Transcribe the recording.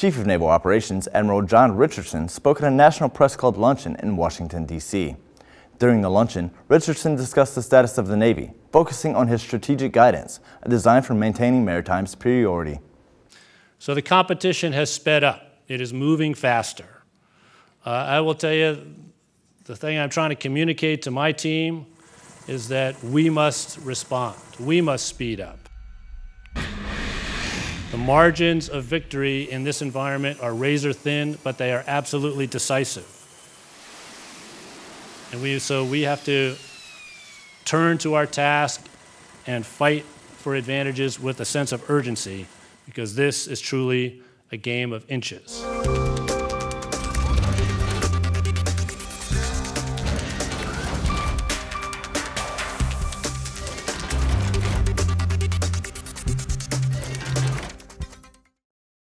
Chief of Naval Operations Admiral John Richardson spoke at a National Press Club luncheon in Washington, D.C. During the luncheon, Richardson discussed the status of the Navy, focusing on his strategic guidance, a design for maintaining maritime superiority. So the competition has sped up. It is moving faster. Uh, I will tell you, the thing I'm trying to communicate to my team is that we must respond. We must speed up. The margins of victory in this environment are razor thin, but they are absolutely decisive. And we, so we have to turn to our task and fight for advantages with a sense of urgency because this is truly a game of inches.